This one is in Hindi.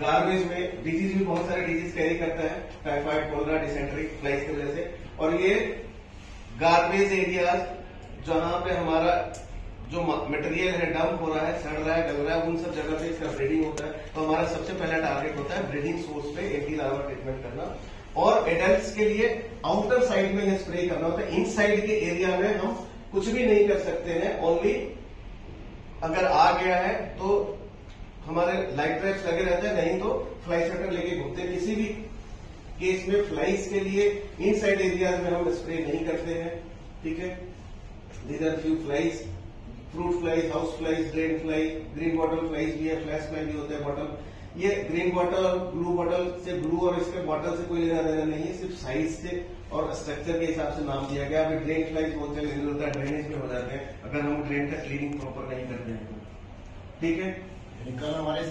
गार्बेज में डिज़ीज़ भी बहुत सारे डिज़ीज़ कैरी करता है टाइफाइड कोलरा डिसेंट्री फ्लाइज की वजह से। और ये गार्बेज एरियाज़ जहाँ पे हमारा जो मटेरियल है डंप हो रहा है, सड़ रहा है, गल रहा है, उन सब जगह पे इसका ब्रीडिंग होता है। तो हमारा सबसे पहला टारगेट होता है ब्रीडिंग सोर्स पे एंटी लार्वा ट्रीटमेंट करना। और एडल्ट के लिए आउटर साइड में स्प्रे करना होता है। इन साइड के एरिया में हम कुछ भी नहीं कर सकते हैं ओनली अगर आ गया है तो हमारे लाइट ट्रैप्स लगे रहते हैं, नहीं तो फ्लाई शटर लेके घूमते किसी भी केस में फ्लाइज के लिए इन साइड एरियाज़ में हम स्प्रे नहीं करते हैं, ठीक है? These are few flies fruit flies house flies drain fly green bottle flies भी है फ्लैश फ्लाई भी होता है बॉटल ये ग्रीन बॉटल और ब्लू बॉटल से ब्लू और इसके बॉटल से कोई लेना देना नहीं है, सिर्फ़ साइज़ से और स्ट्रक्चर के हिसाब से नाम दिया गया। अभी ड्रेन फ्लाइज बहुत है ड्रेनेज में हो जाते हैं, अगर हम ड्रेन का क्लीनिंग प्रॉपर नहीं करते हैं ठीक है? कल हमारे